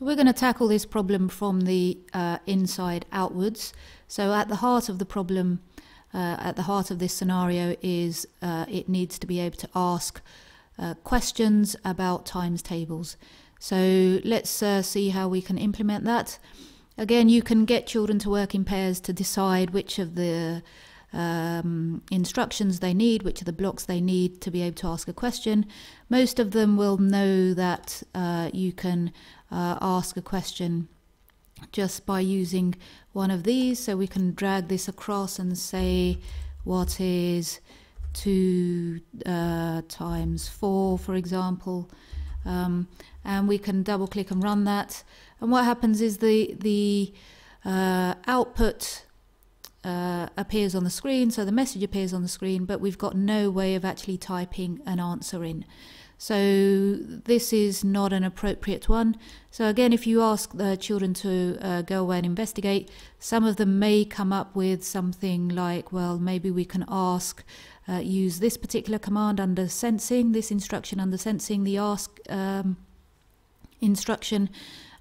We're going to tackle this problem from the uh, inside outwards. So at the heart of the problem, uh, at the heart of this scenario is uh, it needs to be able to ask uh, questions about times tables. So let's uh, see how we can implement that. Again, you can get children to work in pairs to decide which of the um, instructions they need, which are the blocks they need to be able to ask a question. Most of them will know that uh, you can uh, ask a question just by using one of these. So we can drag this across and say, what is 2 uh, times 4, for example. Um, and we can double click and run that. And what happens is the, the uh, output uh, appears on the screen, so the message appears on the screen, but we've got no way of actually typing an answer in. So this is not an appropriate one. So again, if you ask the children to uh, go away and investigate, some of them may come up with something like, well, maybe we can ask, uh, use this particular command under sensing, this instruction under sensing, the ask um, instruction,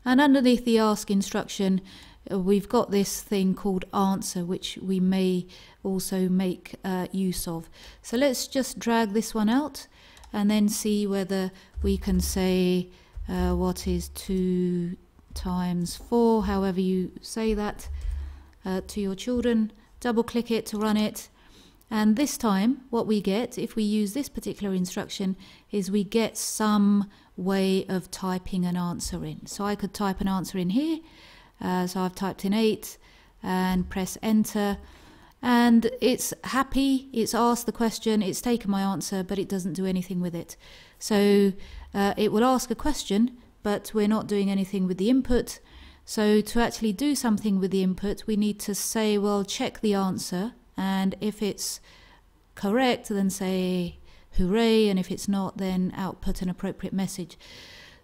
and underneath the ask instruction, we've got this thing called answer, which we may also make uh, use of. So let's just drag this one out and then see whether we can say uh, what is 2 times 4, however you say that uh, to your children. Double click it to run it. And this time, what we get, if we use this particular instruction, is we get some way of typing an answer in. So I could type an answer in here. Uh, so I've typed in 8 and press enter and it's happy, it's asked the question, it's taken my answer, but it doesn't do anything with it. So uh, it will ask a question, but we're not doing anything with the input. So to actually do something with the input, we need to say, well, check the answer, and if it's correct, then say hooray, and if it's not, then output an appropriate message.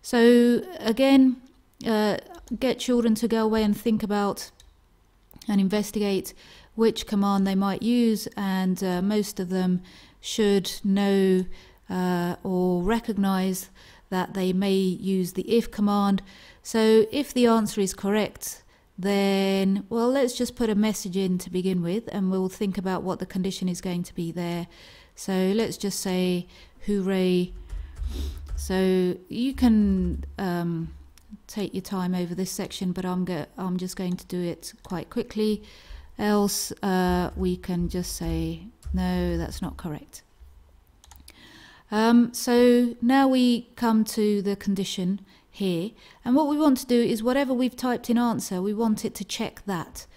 So again, uh, get children to go away and think about and investigate which command they might use, and uh, most of them should know uh, or recognize that they may use the if command. So if the answer is correct, then, well, let's just put a message in to begin with, and we'll think about what the condition is going to be there. So let's just say, hooray. So you can um, take your time over this section, but I'm, I'm just going to do it quite quickly. Else, uh, we can just say, no, that's not correct. Um, so now we come to the condition here. And what we want to do is whatever we've typed in answer, we want it to check that.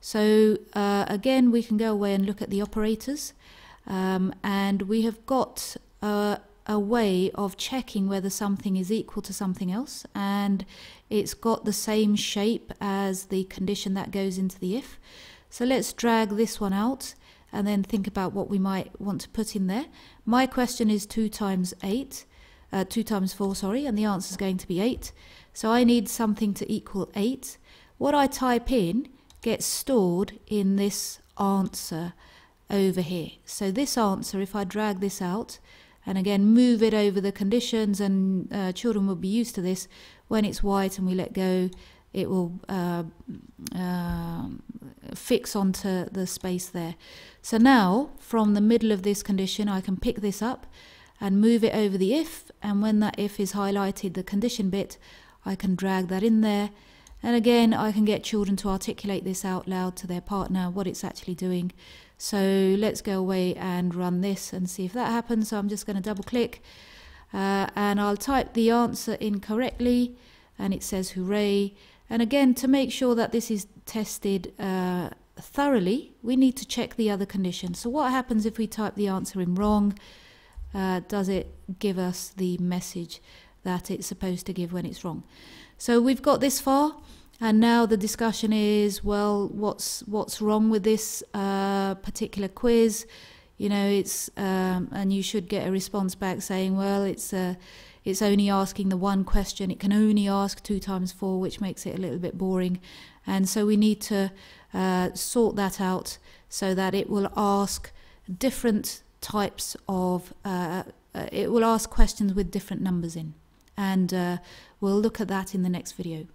So uh, again, we can go away and look at the operators. Um, and we have got uh, a way of checking whether something is equal to something else. And it's got the same shape as the condition that goes into the if. So let's drag this one out and then think about what we might want to put in there. My question is 2 times 8, uh, 2 times 4, sorry, and the answer is going to be 8. So I need something to equal 8. What I type in gets stored in this answer over here. So this answer, if I drag this out, and again move it over the conditions, and uh, children will be used to this, when it's white and we let go, it will uh, uh, fix onto the space there. So now, from the middle of this condition, I can pick this up and move it over the if, and when that if is highlighted, the condition bit, I can drag that in there. And again, I can get children to articulate this out loud to their partner, what it's actually doing. So let's go away and run this and see if that happens. So I'm just going to double click uh, and I'll type the answer in correctly and it says hooray and again, to make sure that this is tested uh, thoroughly, we need to check the other conditions. So what happens if we type the answer in wrong? Uh, does it give us the message that it's supposed to give when it's wrong? So we've got this far, and now the discussion is, well, what's what's wrong with this uh, particular quiz? You know, it's um, and you should get a response back saying, well, it's a it's only asking the one question. It can only ask two times four, which makes it a little bit boring. And so we need to uh, sort that out so that it will ask different types of, uh, uh, it will ask questions with different numbers in. And uh, we'll look at that in the next video.